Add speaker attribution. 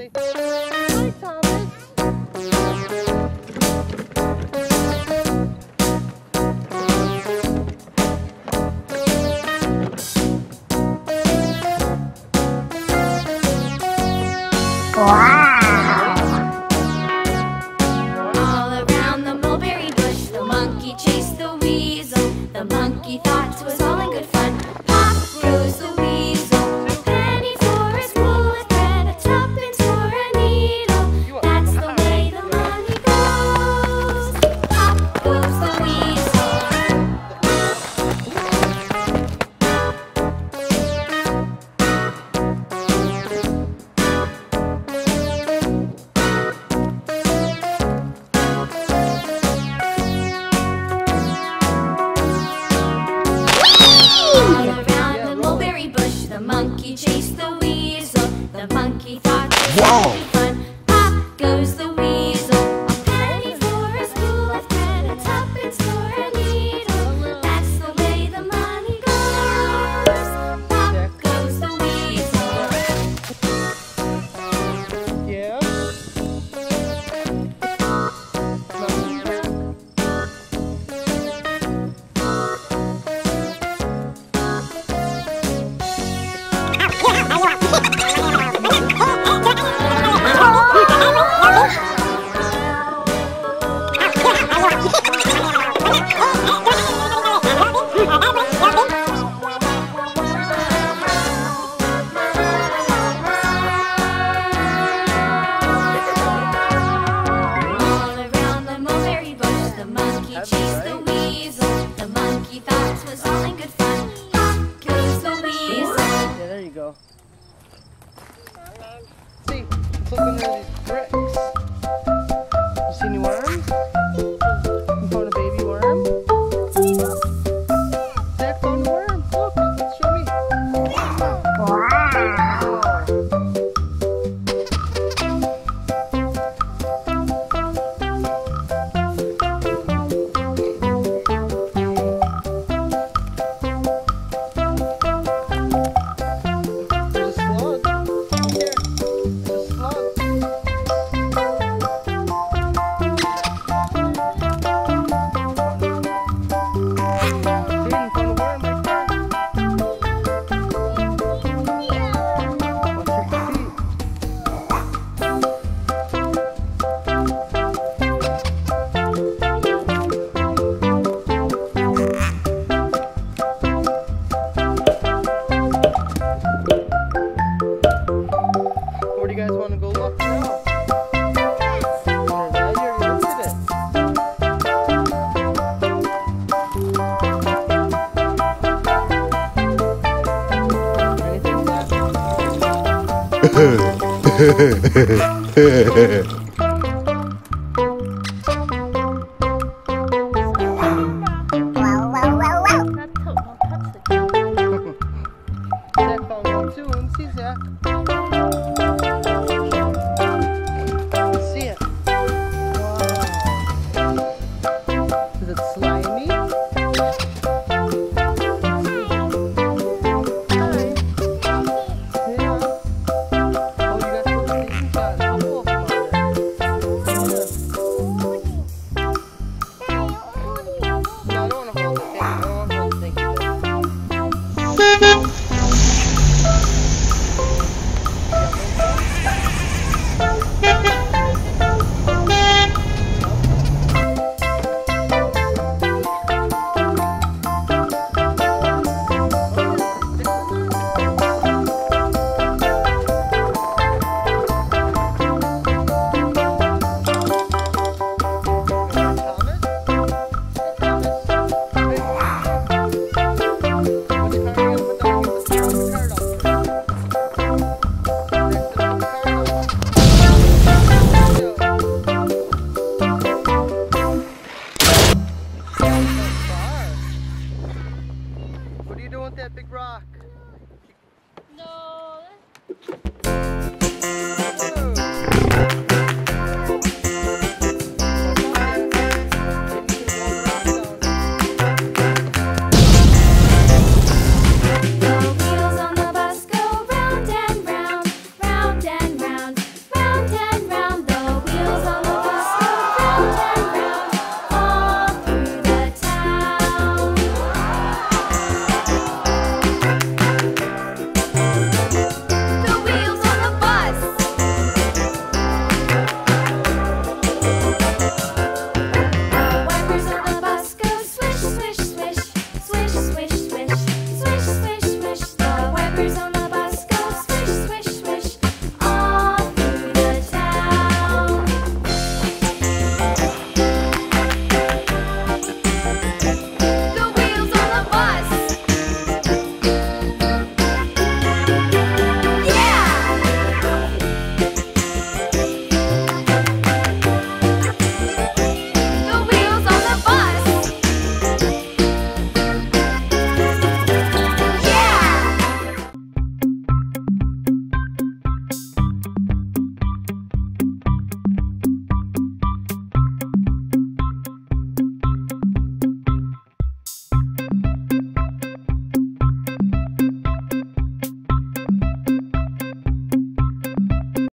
Speaker 1: Say, hi, Thomas. Wow. Wow. Okay. guys want to go look it.